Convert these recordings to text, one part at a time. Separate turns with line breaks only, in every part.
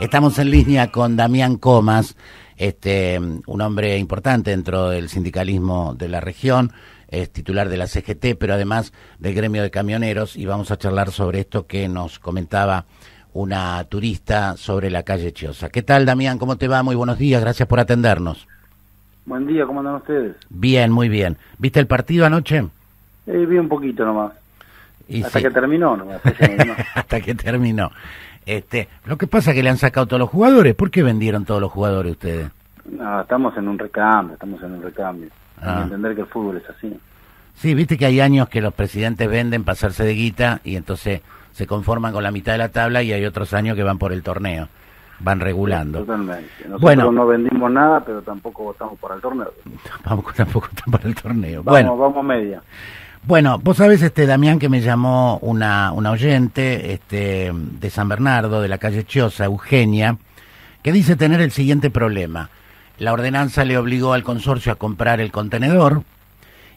Estamos en línea con Damián Comas, este, un hombre importante dentro del sindicalismo de la región, es titular de la CGT, pero además del gremio de camioneros, y vamos a charlar sobre esto que nos comentaba una turista sobre la calle Chiosa. ¿Qué tal, Damián? ¿Cómo te va? Muy buenos días, gracias por atendernos.
Buen día, ¿cómo andan ustedes?
Bien, muy bien. ¿Viste el partido anoche?
Eh, vi un poquito nomás. Hasta que terminó, nomás.
Hasta que terminó. Este, lo que pasa es que le han sacado todos los jugadores. ¿Por qué vendieron todos los jugadores ustedes?
No, estamos en un recambio, estamos en un recambio. Hay que ah. entender que el fútbol es así.
Sí, viste que hay años que los presidentes venden pasarse de guita y entonces se conforman con la mitad de la tabla y hay otros años que van por el torneo, van regulando.
totalmente. Nosotros bueno, no vendimos nada, pero tampoco votamos por el torneo.
Tampoco estamos por el torneo.
Vamos, bueno, vamos media.
Bueno, vos sabés, este, Damián, que me llamó una, una oyente este, de San Bernardo, de la calle Chiosa, Eugenia, que dice tener el siguiente problema. La ordenanza le obligó al consorcio a comprar el contenedor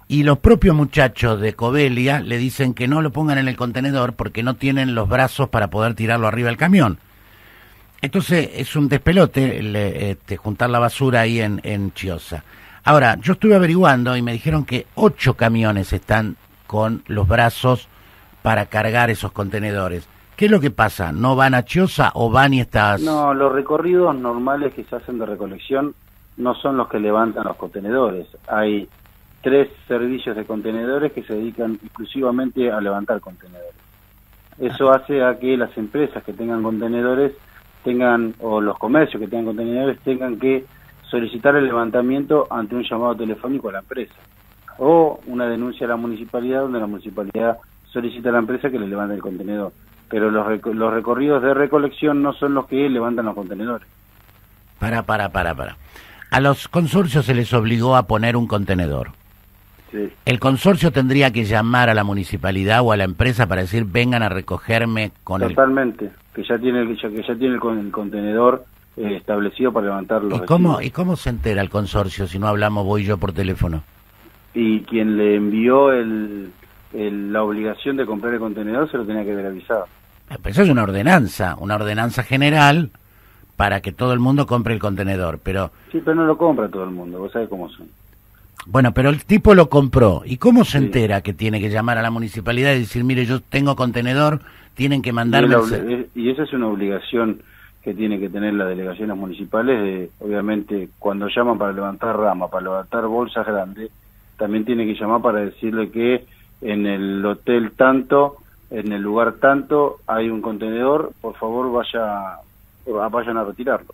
y los propios muchachos de Covelia le dicen que no lo pongan en el contenedor porque no tienen los brazos para poder tirarlo arriba del camión. Entonces es un despelote este, juntar la basura ahí en, en Chiosa. Ahora, yo estuve averiguando y me dijeron que ocho camiones están con los brazos para cargar esos contenedores. ¿Qué es lo que pasa? ¿No van a Chiosa o van y estás...?
No, los recorridos normales que se hacen de recolección no son los que levantan los contenedores. Hay tres servicios de contenedores que se dedican exclusivamente a levantar contenedores. Eso ah. hace a que las empresas que tengan contenedores tengan, o los comercios que tengan contenedores tengan que solicitar el levantamiento ante un llamado telefónico a la empresa o una denuncia a la municipalidad donde la municipalidad solicita a la empresa que le levante el contenedor. Pero los, los recorridos de recolección no son los que levantan los contenedores.
Para, para, para, para. A los consorcios se les obligó a poner un contenedor. Sí. El consorcio tendría que llamar a la municipalidad o a la empresa para decir vengan a recogerme con
Totalmente, que ya tiene, que ya, que ya tiene el contenedor eh, establecido para levantar los
¿Y cómo, ¿Y cómo se entera el consorcio si no hablamos vos y yo por teléfono?
Y quien le envió el, la obligación de comprar el contenedor se lo tenía que haber avisado.
Ah, pero eso es una ordenanza, una ordenanza general para que todo el mundo compre el contenedor, pero...
Sí, pero no lo compra todo el mundo, vos sabés cómo son.
Bueno, pero el tipo lo compró. ¿Y cómo se entera que tiene que llamar a la municipalidad y decir, mire, yo tengo contenedor, tienen que mandarme...
Y, y esa es una obligación que tiene que tener las delegaciones municipales, obviamente cuando llaman para levantar rama, para levantar bolsas grandes, también tiene que llamar para decirle que en el hotel tanto, en el lugar tanto, hay un contenedor, por favor vaya, vayan a retirarlo.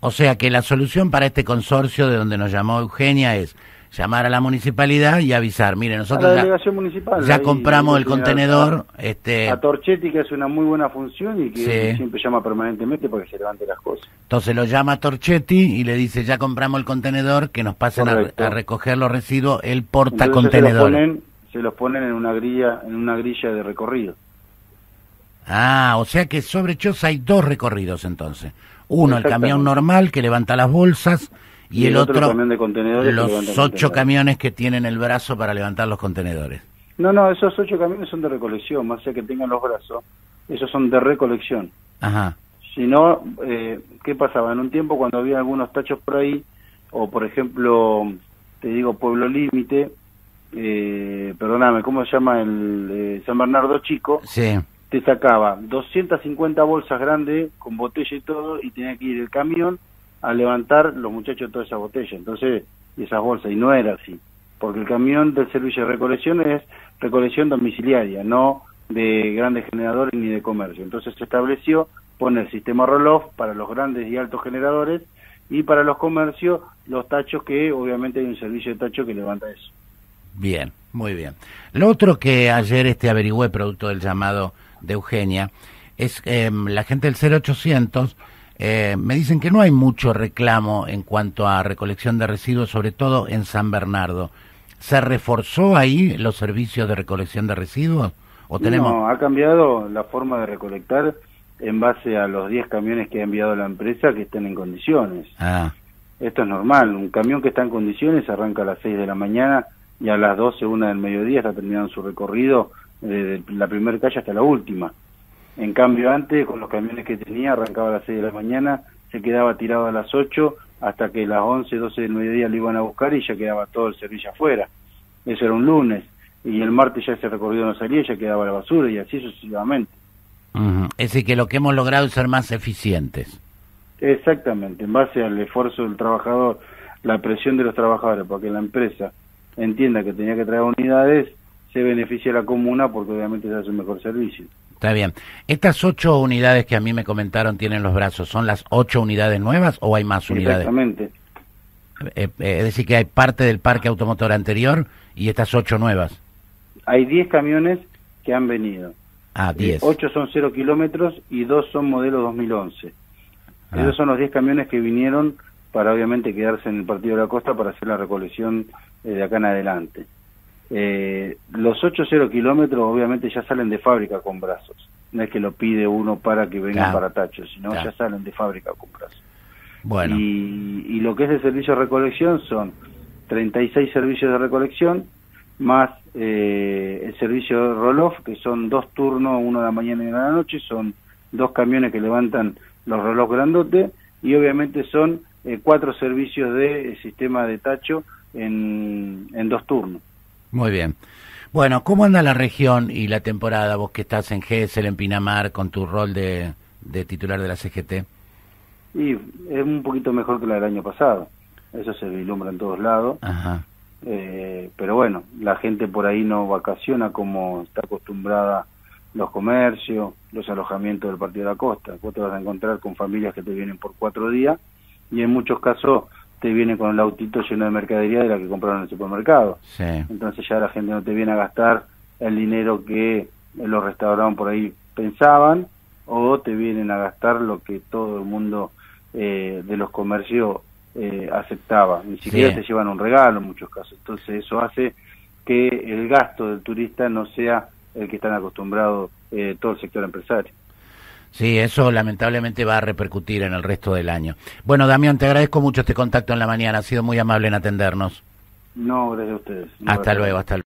O sea que la solución para este consorcio de donde nos llamó Eugenia es llamar a la municipalidad y avisar, mire, nosotros ya, compramos el contenedor.
A, este... a Torchetti, que hace una muy buena función y que siempre llama permanentemente para que se levante las cosas.
Entonces lo llama a Torchetti y le dice, ya compramos el contenedor, que nos pasen a, recoger los residuos, el porta contenedor.
Se los, ponen, en una grilla, en una grilla de recorrido.
Ah, o sea que sobre Chosa hay dos recorridos entonces. Uno, el camión normal que levanta las bolsas y, el, otro,
de contenedores
los ocho camiones que tienen el brazo para levantar los contenedores.
No, no, esos ocho camiones son de recolección, más allá que tengan los brazos, esos son de recolección.
Ajá.
Si no, eh, ¿qué pasaba? En un tiempo cuando había algunos tachos por ahí, o por ejemplo, te digo, Pueblo Límite, eh, perdóname, ¿cómo se llama el eh, San Bernardo Chico?
Sí.
Te sacaba 250 bolsas grandes con botella y todo, y tenía que ir el camión a levantar los muchachos toda esa botella, entonces, y esas bolsas, y no era así, porque el camión del servicio de recolección es recolección domiciliaria, no de grandes generadores ni de comercio. Entonces se estableció poner el sistema roll-off para los grandes y altos generadores y para los comercios los tachos que obviamente hay un servicio de tacho que levanta eso.
Bien, muy bien. Lo otro que ayer este averigüé producto del llamado de Eugenia es eh, la gente del 0800 eh, me dicen que no hay mucho reclamo en cuanto a recolección de residuos, sobre todo en San Bernardo. ¿Se reforzó ahí los servicios de recolección de residuos? ¿O tenemos...
No, ha cambiado la forma de recolectar en base a los 10 camiones que ha enviado la empresa que estén en condiciones.
Ah.
Esto es normal, un camión que está en condiciones arranca a las 6 de la mañana y a las 12, una del mediodía está terminando su recorrido desde la primera calle hasta la última. En cambio, antes, con los camiones que tenía, arrancaba a las 6 de la mañana, se quedaba tirado a las 8 hasta que las 11, 12 del mediodía lo iban a buscar y ya quedaba todo el servicio afuera. Eso era un lunes. Y el martes ya ese recorrido no salía y ya quedaba la basura y así sucesivamente.
Es decir, que lo que hemos logrado es ser más eficientes.
Exactamente, en base al esfuerzo del trabajador, la presión de los trabajadores, porque la empresa entienda que tenía que traer unidades, se beneficia la comuna porque obviamente se hace un mejor servicio.
Está bien. ¿Estas ocho unidades que a mí me comentaron tienen los brazos, son las ocho unidades nuevas o hay más unidades?
Exactamente.
Eh, eh, es decir, que hay parte del parque automotor anterior y estas ocho nuevas.
Hay diez camiones que han venido.
Ah, diez.
ocho son cero kilómetros y dos son modelo 2011. Ah. Esos son los diez camiones que vinieron para obviamente quedarse en el Partido de la Costa para hacer la recolección eh, de acá en adelante. Eh, los 8-0 kilómetros obviamente ya salen de fábrica con brazos. No es que lo pide uno para que venga para Tacho, sino ya salen de fábrica con brazos.
Bueno.
Y, y, lo que es el servicio de recolección son 36 servicios de recolección, más eh, el servicio de roll-off, que son dos turnos, uno de la mañana y uno de la noche, son dos camiones que levantan los roll-off grandotes, y obviamente son eh, cuatro servicios de sistema de tacho en, en dos turnos.
Muy bien. Bueno, ¿cómo anda la región y la temporada? Vos que estás en Gessel, en Pinamar, con tu rol de, titular de la CGT.
Y es un poquito mejor que la del año pasado. Eso se vislumbra en todos lados.
Ajá.
Eh, pero bueno, la gente por ahí no vacaciona como está acostumbrada los comercios, los alojamientos del Partido de la Costa. Vos te vas a encontrar con familias que te vienen por cuatro días y en muchos casos te viene con el autito lleno de mercadería de la que compraron en el supermercado. Entonces ya la gente no te viene a gastar el dinero que los restaurantes por ahí pensaban o te vienen a gastar lo que todo el mundo eh, de los comercios eh, aceptaba. Ni siquiera te llevan un regalo en muchos casos. Entonces eso hace que el gasto del turista no sea el que están acostumbrados eh, todo el sector empresario.
Sí, eso lamentablemente va a repercutir en el resto del año. Bueno, Damián, te agradezco mucho este contacto en la mañana. Ha sido muy amable en atendernos.
No, gracias a ustedes.
hasta luego, hasta luego.